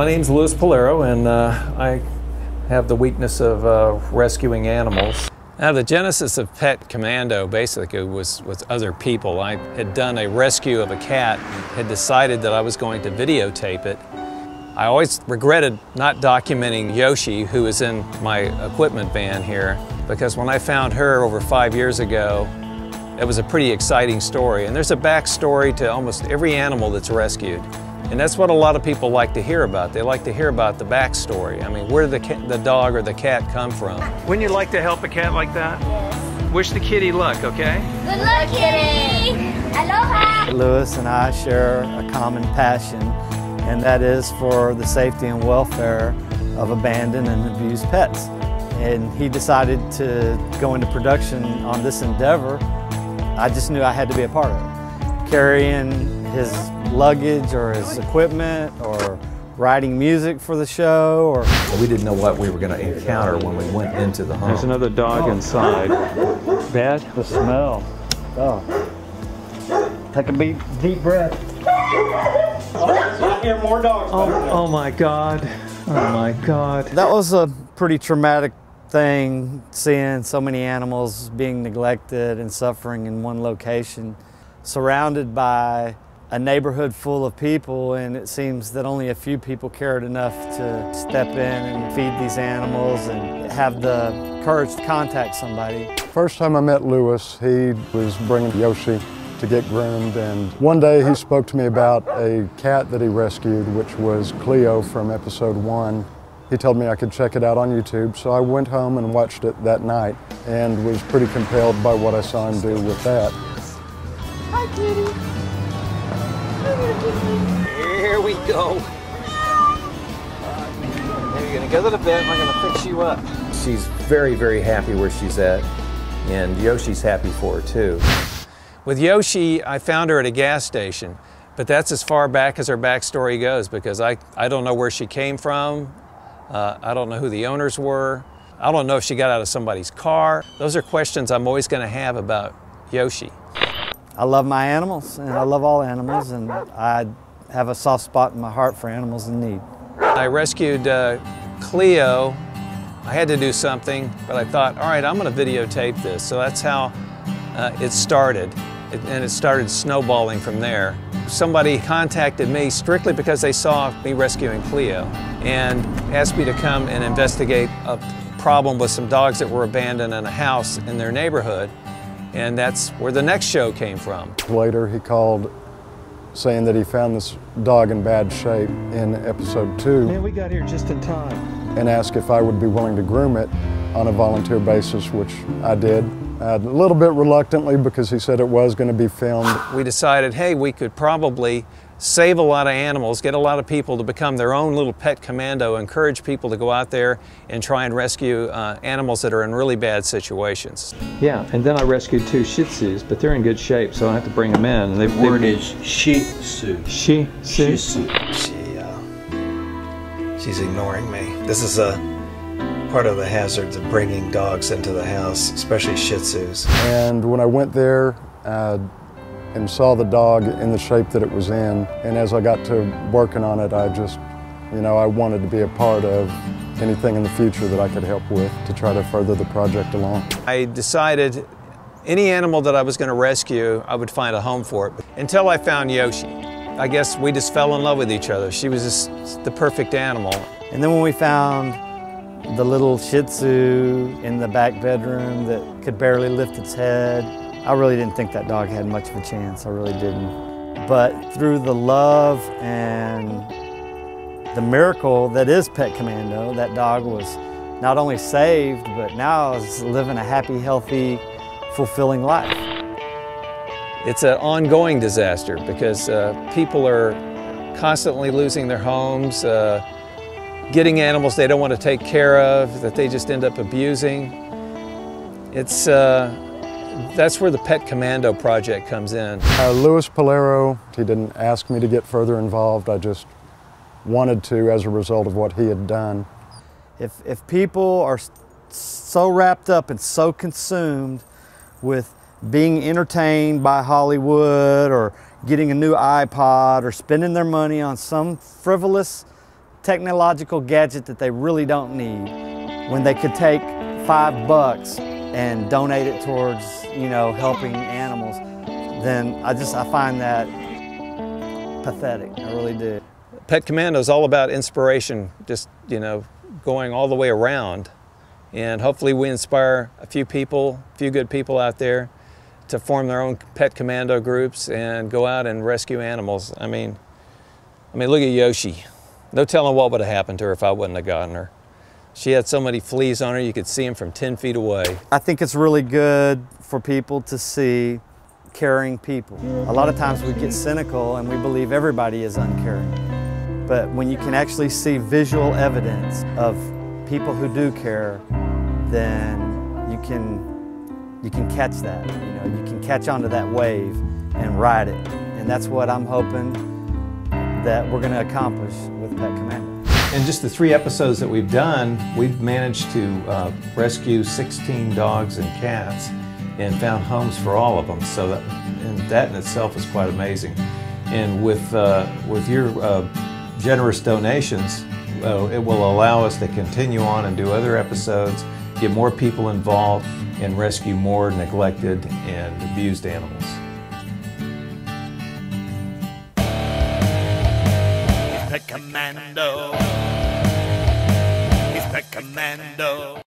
My name's Louis Pollaro, and uh, I have the weakness of uh, rescuing animals. Now, the genesis of Pet Commando basically was with other people. I had done a rescue of a cat, had decided that I was going to videotape it. I always regretted not documenting Yoshi, who is in my equipment van here, because when I found her over five years ago, it was a pretty exciting story. And there's a backstory to almost every animal that's rescued. And that's what a lot of people like to hear about. They like to hear about the backstory. I mean, where did the, the dog or the cat come from? Wouldn't you like to help a cat like that? Yes. Wish the kitty luck, okay? Good luck, kitty! Aloha! Lewis and I share a common passion, and that is for the safety and welfare of abandoned and abused pets. And he decided to go into production on this endeavor. I just knew I had to be a part of it. Carrying his luggage or his equipment or writing music for the show or we didn't know what we were going to encounter when we went into the home. There's another dog oh. inside. Bad? The smell. Oh. Take a deep, deep breath. I hear more dogs. Oh, oh my God. Oh my God. That was a pretty traumatic thing, seeing so many animals being neglected and suffering in one location, surrounded by a neighborhood full of people and it seems that only a few people cared enough to step in and feed these animals and have the courage to contact somebody. First time I met Lewis, he was bringing Yoshi to get groomed and one day he spoke to me about a cat that he rescued which was Cleo from episode one. He told me I could check it out on YouTube so I went home and watched it that night and was pretty compelled by what I saw him do with that. Hi kitty. Here we go. You're gonna go to the vet and I'm gonna fix you up. She's very, very happy where she's at, and Yoshi's happy for her too. With Yoshi, I found her at a gas station, but that's as far back as her backstory goes because I, I don't know where she came from. Uh, I don't know who the owners were. I don't know if she got out of somebody's car. Those are questions I'm always going to have about Yoshi. I love my animals, and I love all animals, and I have a soft spot in my heart for animals in need. I rescued uh, Cleo. I had to do something, but I thought, all right, I'm going to videotape this. So that's how uh, it started, it, and it started snowballing from there. Somebody contacted me strictly because they saw me rescuing Cleo and asked me to come and investigate a problem with some dogs that were abandoned in a house in their neighborhood. And that's where the next show came from. Later, he called saying that he found this dog in bad shape in episode two. Man, we got here just in time. And asked if I would be willing to groom it on a volunteer basis, which I did. Uh, a little bit reluctantly because he said it was going to be filmed. We decided, hey, we could probably save a lot of animals, get a lot of people to become their own little pet commando, encourage people to go out there and try and rescue uh, animals that are in really bad situations. Yeah, and then I rescued two Shih Tzus, but they're in good shape, so I have to bring them in. The word is Shih Tzu. Shih Tzu? Shih Tzu. She, uh, she's ignoring me. This is a part of the hazards of bringing dogs into the house, especially Shih Tzus. And when I went there, uh, and saw the dog in the shape that it was in. And as I got to working on it, I just, you know, I wanted to be a part of anything in the future that I could help with to try to further the project along. I decided any animal that I was going to rescue, I would find a home for it. Until I found Yoshi. I guess we just fell in love with each other. She was just the perfect animal. And then when we found the little Shih Tzu in the back bedroom that could barely lift its head, I really didn't think that dog had much of a chance, I really didn't. But through the love and the miracle that is Pet Commando, that dog was not only saved, but now is living a happy, healthy, fulfilling life. It's an ongoing disaster because uh, people are constantly losing their homes, uh, getting animals they don't want to take care of, that they just end up abusing. It's, uh, that's where the Pet Commando project comes in. Uh, Louis Pollaro, he didn't ask me to get further involved. I just wanted to as a result of what he had done. If, if people are so wrapped up and so consumed with being entertained by Hollywood or getting a new iPod or spending their money on some frivolous technological gadget that they really don't need when they could take five bucks and donate it towards, you know, helping animals, then I just, I find that pathetic. I really do. Pet Commando is all about inspiration, just, you know, going all the way around. And hopefully we inspire a few people, a few good people out there to form their own pet commando groups and go out and rescue animals. I mean, I mean, look at Yoshi. No telling what would have happened to her if I wouldn't have gotten her. She had so many fleas on her, you could see them from 10 feet away. I think it's really good for people to see caring people. A lot of times we get cynical and we believe everybody is uncaring. But when you can actually see visual evidence of people who do care, then you can you can catch that. You know, you can catch onto that wave and ride it. And that's what I'm hoping that we're going to accomplish with Pet Commando. In just the three episodes that we've done, we've managed to uh, rescue 16 dogs and cats and found homes for all of them. So that, and that in itself is quite amazing. And with, uh, with your uh, generous donations, uh, it will allow us to continue on and do other episodes, get more people involved, and rescue more neglected and abused animals. Pet Commando. He's Pet Commando.